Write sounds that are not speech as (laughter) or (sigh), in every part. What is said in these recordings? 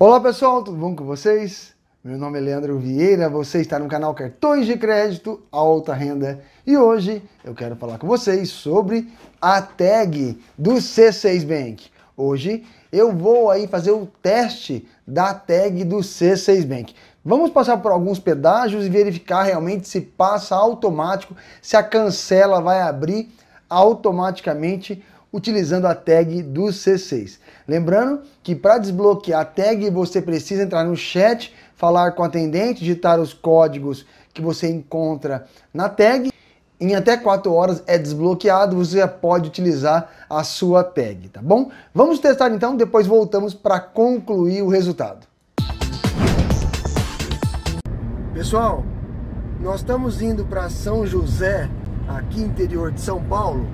Olá pessoal, tudo bom com vocês? Meu nome é Leandro Vieira, você está no canal Cartões de Crédito Alta Renda e hoje eu quero falar com vocês sobre a tag do C6 Bank. Hoje eu vou aí fazer o teste da tag do C6 Bank. Vamos passar por alguns pedágios e verificar realmente se passa automático, se a cancela vai abrir automaticamente utilizando a tag do C6. Lembrando que para desbloquear a tag você precisa entrar no chat, falar com o atendente, digitar os códigos que você encontra na tag. Em até 4 horas é desbloqueado, você pode utilizar a sua tag, tá bom? Vamos testar então, depois voltamos para concluir o resultado. Pessoal, nós estamos indo para São José, aqui interior de São Paulo,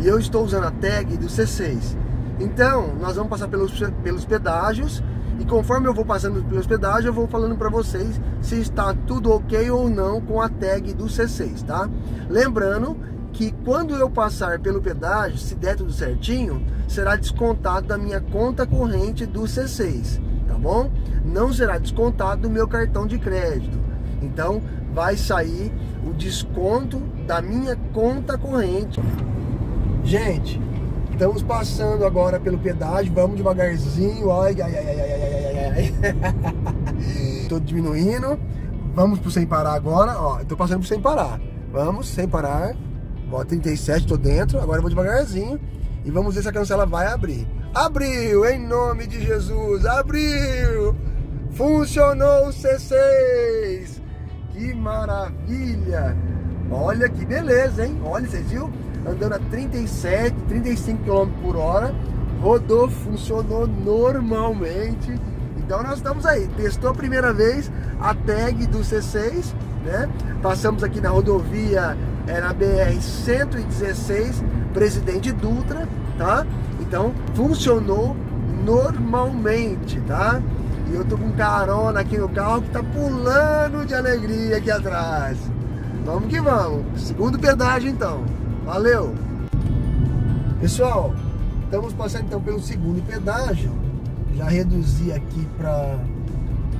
e eu estou usando a tag do C6. Então, nós vamos passar pelos, pelos pedágios e conforme eu vou passando pelos pedágios, eu vou falando para vocês se está tudo ok ou não com a tag do C6, tá? Lembrando que quando eu passar pelo pedágio, se der tudo certinho, será descontado da minha conta corrente do C6, tá bom? Não será descontado do meu cartão de crédito. Então vai sair o desconto da minha conta corrente. Gente, estamos passando agora pelo pedágio, vamos devagarzinho. Ai, ai, ai, ai, ai, ai, ai. (laughs) Tô diminuindo. Vamos pro sem parar agora. Ó, tô passando pro sem parar. Vamos, sem parar. Ó, 37, tô dentro. Agora eu vou devagarzinho. E vamos ver se a cancela vai abrir. Abriu, em nome de Jesus, abriu! Funcionou o C6! Que maravilha! Olha que beleza, hein? Olha, vocês viram? andando a 37, 35 km por hora, rodou, funcionou normalmente. Então nós estamos aí, testou a primeira vez a tag do C6, né? Passamos aqui na rodovia, é na BR 116, Presidente Dutra, tá? Então funcionou normalmente, tá? E eu tô com carona aqui no carro que tá pulando de alegria aqui atrás. Vamos que vamos. Segundo pedágio então. Valeu! Pessoal, estamos passando então pelo segundo pedágio. Já reduzi aqui para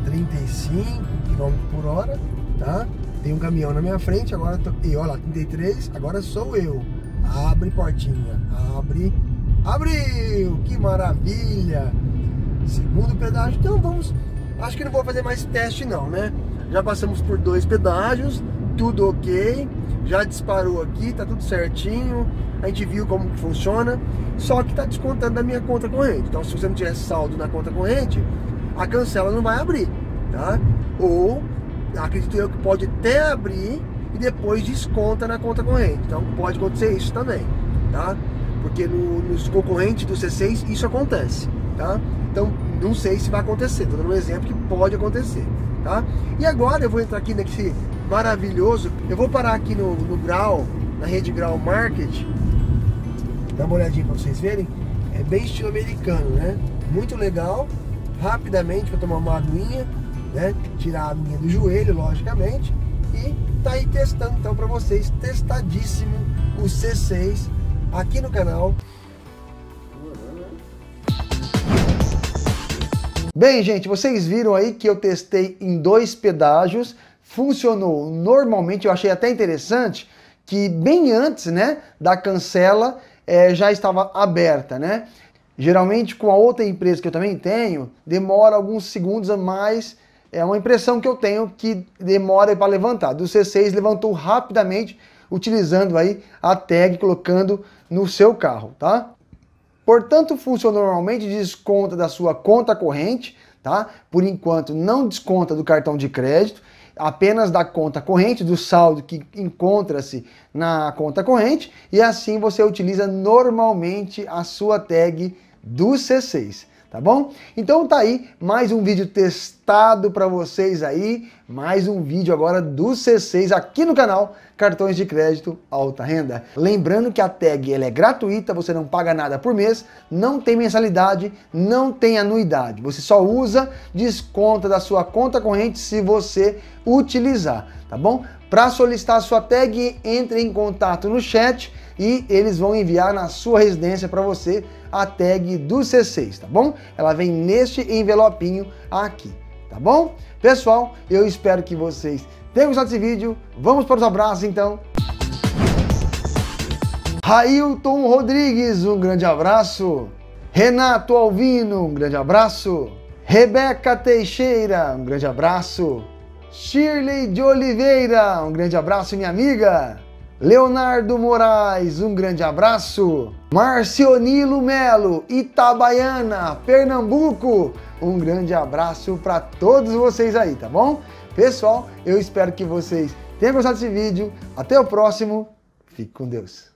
35 km por hora, tá? Tem um caminhão na minha frente, agora tô... e olha lá, 33, agora sou eu. Abre portinha, abre, abriu, que maravilha! Segundo pedágio, então vamos, acho que não vou fazer mais teste não, né? Já passamos por dois pedágios, tudo ok já disparou aqui, tá tudo certinho, a gente viu como que funciona, só que tá descontando da minha conta corrente. Então se você não tiver saldo na conta corrente, a cancela não vai abrir, tá? Ou acredito eu que pode até abrir e depois desconta na conta corrente. Então pode acontecer isso também, tá? Porque no, nos concorrentes do C6 isso acontece, tá? Então não sei se vai acontecer, tô dando um exemplo que pode acontecer, tá? E agora eu vou entrar aqui nesse maravilhoso. Eu vou parar aqui no, no Grau, na rede Grau Market. Dá uma olhadinha para vocês verem. É bem estilo americano, né? Muito legal. Rapidamente para tomar uma aguinha, né? Tirar a aguinha do joelho, logicamente. E tá aí testando então para vocês, testadíssimo o C6 aqui no canal. Bem, gente, vocês viram aí que eu testei em dois pedágios funcionou normalmente, eu achei até interessante que bem antes né, da cancela é, já estava aberta, né? Geralmente com a outra empresa que eu também tenho, demora alguns segundos a mais, é uma impressão que eu tenho que demora para levantar. Do C6 levantou rapidamente, utilizando aí a tag, colocando no seu carro, tá? Portanto, funcionou normalmente, desconta da sua conta corrente, tá? Por enquanto não desconta do cartão de crédito apenas da conta corrente, do saldo que encontra-se na conta corrente, e assim você utiliza normalmente a sua tag do C6 tá bom? Então tá aí mais um vídeo testado para vocês aí, mais um vídeo agora do C6 aqui no canal Cartões de Crédito Alta Renda. Lembrando que a tag ela é gratuita, você não paga nada por mês, não tem mensalidade, não tem anuidade. Você só usa, desconta da sua conta corrente se você utilizar, tá bom? Para solicitar a sua tag, entre em contato no chat e eles vão enviar na sua residência para você a tag do C6, tá bom? Ela vem neste envelopinho aqui, tá bom? Pessoal, eu espero que vocês tenham gostado desse vídeo. Vamos para os abraços então. Railton Rodrigues, um grande abraço. Renato Alvino, um grande abraço. Rebeca Teixeira, um grande abraço. Shirley de Oliveira, um grande abraço, minha amiga. Leonardo Moraes, um grande abraço. Marcionilo Melo, Itabaiana, Pernambuco, um grande abraço para todos vocês aí, tá bom? Pessoal, eu espero que vocês tenham gostado desse vídeo. Até o próximo. Fique com Deus.